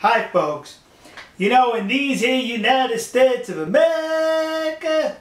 Hi, folks. You know, in these here United States of America,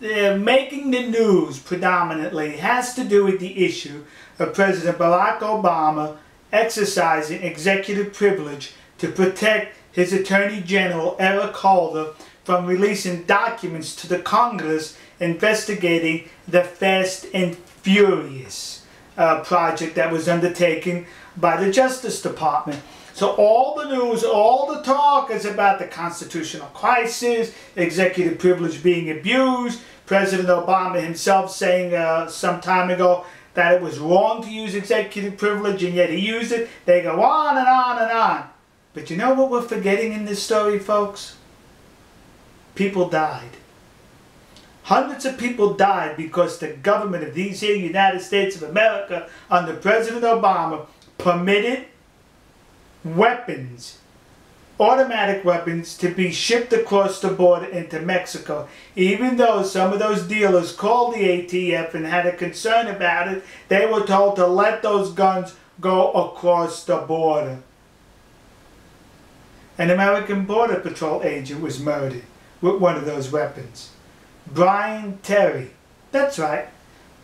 they're making the news predominantly has to do with the issue of President Barack Obama exercising executive privilege to protect his Attorney General Eric Holder from releasing documents to the Congress investigating the Fast and Furious uh, project that was undertaken by the Justice Department. So all the news, all the talk is about the constitutional crisis, executive privilege being abused, President Obama himself saying uh, some time ago that it was wrong to use executive privilege and yet he used it. They go on and on and on. But you know what we're forgetting in this story, folks? People died. Hundreds of people died because the government of these here United States of America under President Obama permitted weapons, automatic weapons, to be shipped across the border into Mexico. Even though some of those dealers called the ATF and had a concern about it, they were told to let those guns go across the border. An American Border Patrol agent was murdered with one of those weapons. Brian Terry. That's right.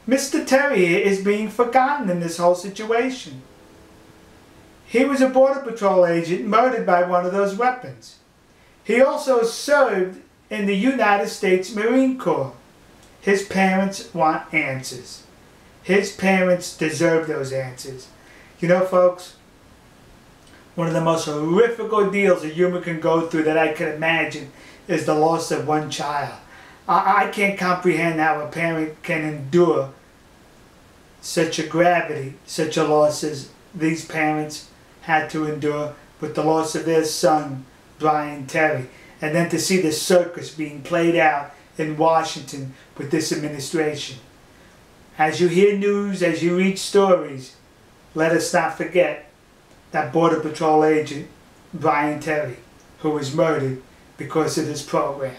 Mr. Terry is being forgotten in this whole situation. He was a Border Patrol agent murdered by one of those weapons. He also served in the United States Marine Corps. His parents want answers. His parents deserve those answers. You know, folks, one of the most horrific ordeals a human can go through that I can imagine is the loss of one child. I, I can't comprehend how a parent can endure such a gravity, such a loss as these parents had to endure with the loss of their son, Brian Terry. And then to see the circus being played out in Washington with this administration. As you hear news, as you read stories, let us not forget that Border Patrol agent, Brian Terry, who was murdered because of this program.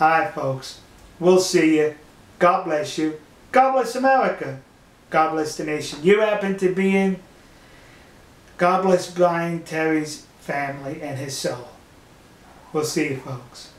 Alright folks, we'll see you. God bless you. God bless America. God bless the nation you happen to be in. God bless Brian Terry's family and his soul. We'll see you folks.